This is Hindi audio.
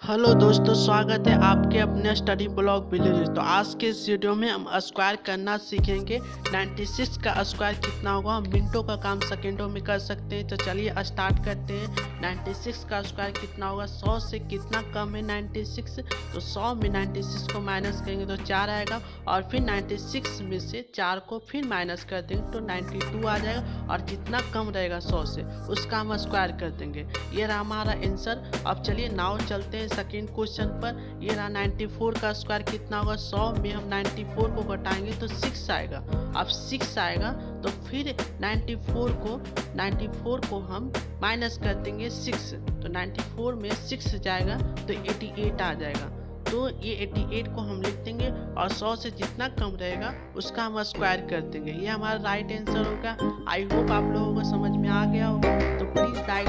हेलो दोस्तों, स्वागत है आपके अपने स्टडी ब्लॉग विलेज तो आज के इस वीडियो में हम स्क्वायर करना सीखेंगे। 96 का स्क्वायर कितना होगा, हम मिनटों का काम सेकेंडों में कर सकते हैं। तो चलिए स्टार्ट करते हैं। 96 का स्क्वायर कितना होगा 100 से कितना कम है 96 तो 100 में 96 को माइनस करेंगे तो चार आएगा। और फिर 96 में से चार को फिर माइनस कर देंगे तो 92 आ जाएगा। और जितना कम रहेगा 100 से, उसका हम स्क्वायर कर देंगे। ये रहा हमारा आंसर। अब चलिए नाव चलते हैं सेकेंड क्वेश्चन पर, ये रहा 94 का स्क्वायर कितना होगा? 100 में हम 94 को घटाएँगे तो 6 आएगा। अब 6 आएगा तो फिर 94 को 94 को हम माइनस कर देंगे 6 तो 94 में 6 जाएगा तो 88 आ जाएगा। तो ये 88 को हम लिख देंगे और 100 से जितना कम रहेगा, उसका हम स्क्वायर कर देंगे। ये हमारा राइट आंसर होगा। आई होप आप लोगों को समझ में आ गया होगा। तो प्लीज़ लाइक